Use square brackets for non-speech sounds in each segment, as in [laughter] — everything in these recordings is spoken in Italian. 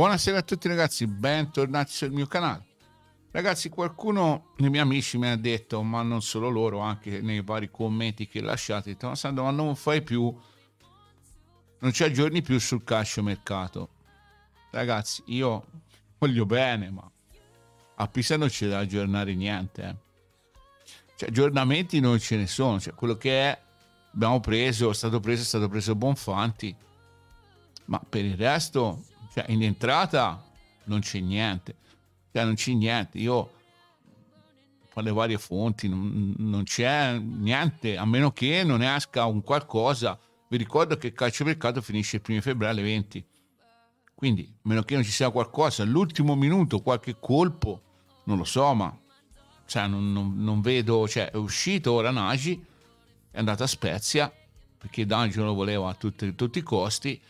Buonasera a tutti ragazzi, bentornati sul mio canale. Ragazzi, qualcuno dei miei amici mi ha detto, ma non solo loro, anche nei vari commenti che lasciate, ma Sandro, ma non fai più, non ci aggiorni più sul calcio mercato. Ragazzi, io voglio bene, ma a Pisa non c'è da aggiornare niente. Eh. Cioè, aggiornamenti non ce ne sono, cioè, quello che è, abbiamo preso, è stato preso, è stato preso Bonfanti, ma per il resto cioè, in entrata non c'è niente. Cioè, non c'è niente. Io fa le varie fonti, non, non, c'è niente, a meno che non esca un qualcosa. Vi ricordo che il calciomercato finisce il 1 febbraio alle 20. Quindi, a meno che non ci sia qualcosa, all'ultimo minuto, qualche colpo, non lo so, ma cioè, non, non, non, vedo. Cioè, è uscito ora Nagi, è andato a Spezia, perché D'Angelo lo voleva a tutti, tutti i costi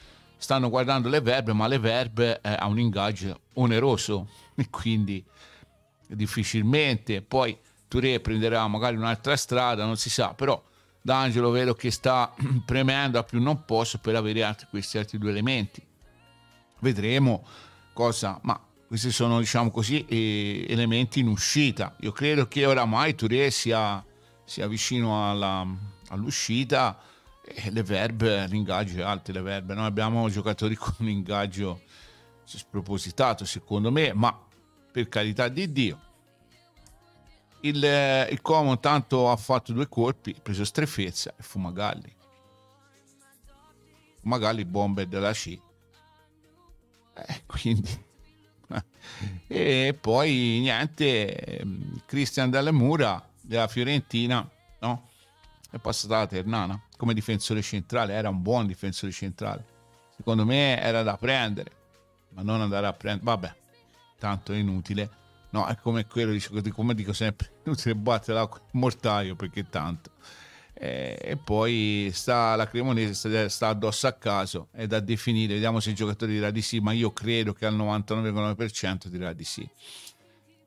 stanno guardando le verbe, ma le verbe eh, ha un ingaggio oneroso quindi difficilmente poi Touré prenderà magari un'altra strada, non si sa, però D'Angelo vedo che sta [clears throat] premendo a più non posso per avere altri, questi altri due elementi. Vedremo cosa, ma questi sono diciamo così eh, elementi in uscita. Io credo che oramai Touré sia, sia vicino alla, all'uscita eh, le verbe, l'ingaggio è alto, le verbe. Noi abbiamo giocatori [laughs] con un ingaggio spropositato, secondo me, ma per carità di Dio. Il, eh, il Como tanto ha fatto due colpi, ha preso Strefezza e Fumagalli. Fumagalli bomber della C. Eh, [laughs] quindi... [laughs] e poi niente, ehm, Cristian Dalla Mura della Fiorentina, no? È passata la Ternana come difensore centrale, era un buon difensore centrale. Secondo me era da prendere, ma non andare a prendere. Vabbè, tanto è inutile. No, è come quello, come dico sempre, [laughs] inutile battere l'acqua il mortaio perché tanto. E, poi sta la Cremonese sta, addosso a caso, è da definire, vediamo se il giocatore dirà di sì, ma io credo che al 99,9% dirà di sì.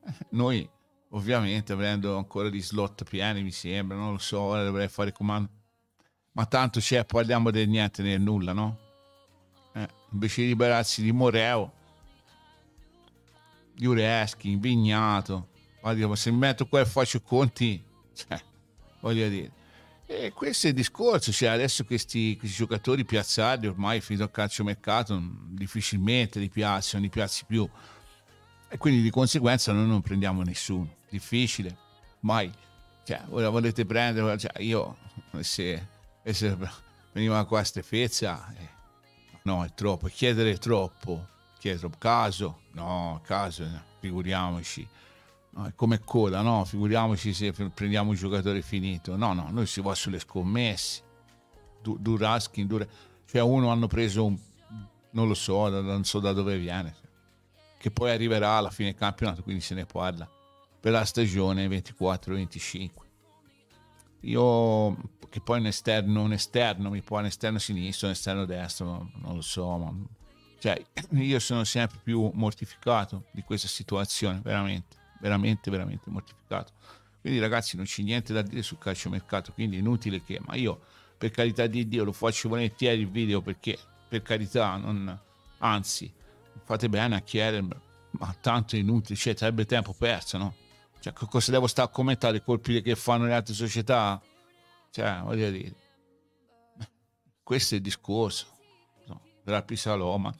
[laughs] Noi ovviamente avendo ancora gli slot pieni mi sembra, non lo so, ora dovrei fare comando ma tanto c'è, parliamo del niente nel nulla, no? Eh, invece di liberarsi di Moreo, Jureschi, Vignato, ma se mi metto qua e faccio conti, cioè, voglio dire. E questo è il discorso, cioè adesso questi, questi giocatori piazzati ormai finito il calciomercato difficilmente li piazzi, non li piazzi più e quindi di conseguenza noi non prendiamo nessuno, difficile, mai. Cioè, ora volete prendere, cioè, io se se veniva qua Stefezza, eh, no, è troppo, chiedere troppo, chiedere troppo, caso, no, caso, figuriamoci. No, è come coda, no? Figuriamoci se prendiamo un giocatore finito. No, no, noi si va sulle scommesse. Du- Duraskin, Dura... cioè uno hanno preso un... non lo so, non so da dove viene, che poi arriverà alla fine del campionato, quindi se ne parla, per la stagione 24-25 io che poi un esterno, un esterno mi può un esterno sinistro, un esterno destro, non lo so, ma cioè, [clears throat] io sono sempre più mortificato di questa situazione, veramente, veramente, veramente mortificato. Quindi ragazzi non c'è niente da dire sul calciomercato, quindi è inutile che, ma io per carità di Dio lo faccio volentieri il video perché per carità, non, anzi, fate bene a chiedere, ma tanto è inutile, cioè sarebbe tempo perso, no? Cioè, cosa devo stare a commentare i colpi che fanno le altre società? Cioè, voglio dire, [laughs] questo è il discorso no, della Pisaloma.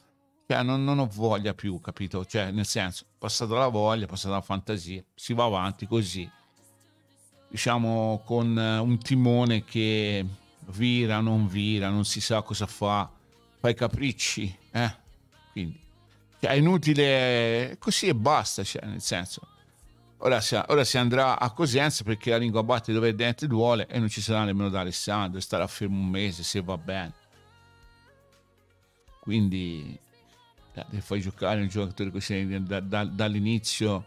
Cioè, non, non, ho voglia più, capito? Cioè, nel senso, passata la voglia, passata la fantasia, si va avanti così. Diciamo con eh, un timone che vira, non vira, non si sa cosa fa, fa i capricci, eh? Quindi, cioè, è inutile, così e basta, cioè, nel senso Ora si, ora si, andrà a Cosenza perché la lingua batte dove il dente duole e non ci sarà nemmeno da Alessandro, starà fermo un mese se va bene. Quindi eh, fai giocare un giocatore così da, da, dall'inizio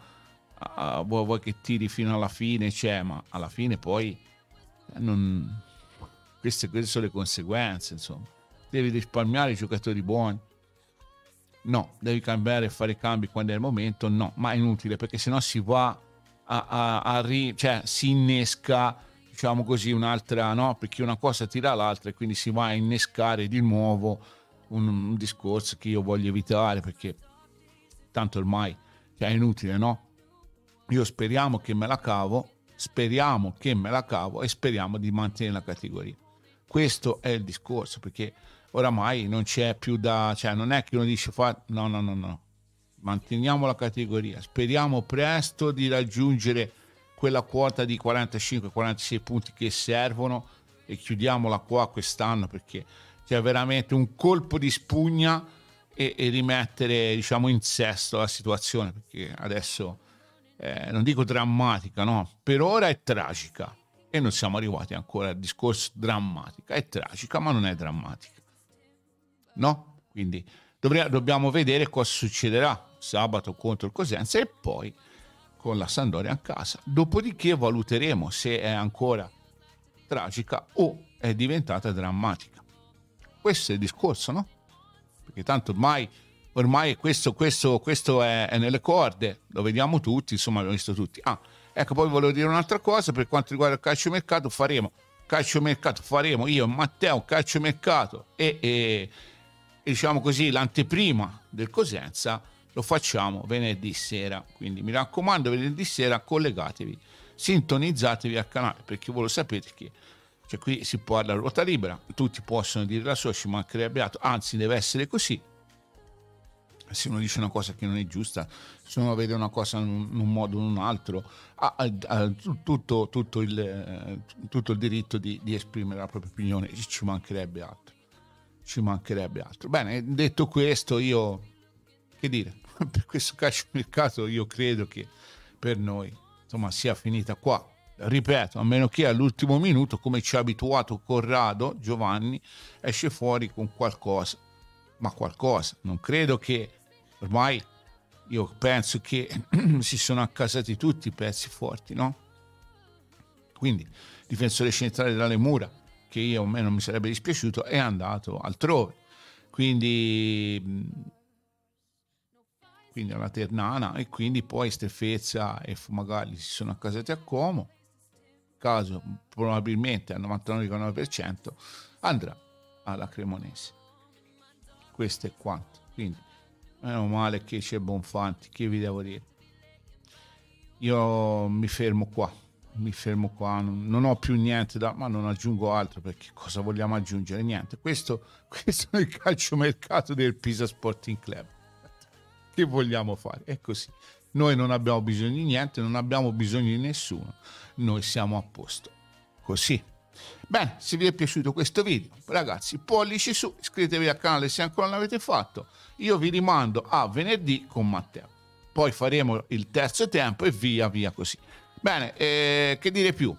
a, vuoi, vuoi, che tiri fino alla fine, cioè, ma alla fine poi eh, non, queste, queste sono le conseguenze, insomma. Devi risparmiare i giocatori buoni. No, devi cambiare e fare cambi quando è il momento. No, ma è inutile perché sennò si va a, a, a cioè, si innesca diciamo così un'altra no perché una cosa tira l'altra e quindi si va a innescare di nuovo un, un discorso che io voglio evitare perché tanto ormai cioè, è inutile, no? Io speriamo che me la cavo, speriamo che me la cavo e speriamo di mantenere la categoria. Questo è il discorso, perché oramai non c'è più da... cioè non è che uno dice fa... no, no, no, no. Manteniamo la categoria, speriamo presto di raggiungere quella quota di 45-46 punti che servono e chiudiamola qua quest'anno perché c'è veramente un colpo di spugna e, e rimettere diciamo in sesto la situazione perché adesso eh, non dico drammatica no per ora è tragica e non siamo arrivati ancora al discorso drammatica. È tragica ma non è drammatica. No? Quindi dovremo, dobbiamo vedere cosa succederà sabato contro il Cosenza e poi con la Sandoria a casa dopodiché valuteremo se è ancora tragica o è diventata drammatica questo è il discorso no? perché tanto ormai, ormai questo, questo, questo è, è, nelle corde, lo vediamo tutti, insomma l'abbiamo visto tutti. Ah, ecco, poi volevo dire un'altra cosa, per quanto riguarda il calciomercato faremo, calciomercato faremo, io Matteo, calciomercato e, e, e diciamo così l'anteprima del Cosenza lo facciamo venerdì sera, quindi mi raccomando venerdì sera collegatevi, sintonizzatevi al canale perché voi lo sapete che cioè qui si parla a ruota libera, tutti possono dire la sua, ci mancherebbe altro, anzi deve essere così. Se uno dice una cosa che non è giusta, se uno vede una cosa in un modo o in un altro, ha, ha tutto, tutto, il, eh, tutto, il, diritto di, di, esprimere la propria opinione, ci mancherebbe altro. Ci mancherebbe altro. Bene, detto questo, io che dire, [laughs] per questo calcio mercato io credo che per noi insomma sia finita qua ripeto, a meno che all'ultimo minuto, come ci ha abituato Corrado, Giovanni, esce fuori con qualcosa, ma qualcosa. Non credo che ormai, io penso che [clears throat] si sono accasati tutti i pezzi forti, no? Quindi, difensore centrale dalle mura, che io a me non mi sarebbe dispiaciuto, è andato altrove. Quindi quindi alla Ternana e quindi poi Stefezza e Fumagalli si sono accasati a Como caso probabilmente al 99,9% andrà alla Cremonese. Questo è quanto. Quindi, meno male che c'è Bonfanti, che vi devo dire. Io mi fermo qua, mi fermo qua, non ho più niente da, ma non aggiungo altro perché cosa vogliamo aggiungere? Niente. Questo, [laughs] questo è il calciomercato del Pisa Sporting Club. Che vogliamo fare? È così. Noi non abbiamo bisogno di niente, non abbiamo bisogno di nessuno noi siamo a posto. Così. Bene, se vi è piaciuto questo video, ragazzi, pollici su, iscrivetevi al canale se ancora non l'avete fatto. Io vi rimando a venerdì con Matteo. Poi faremo il terzo tempo e via via così. Bene, eh, che dire più?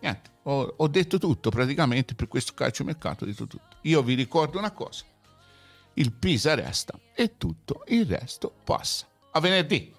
Niente, ho, ho detto tutto praticamente per questo calciomercato, ho detto tutto. Io vi ricordo una cosa, il Pisa resta e tutto il resto passa. A venerdì!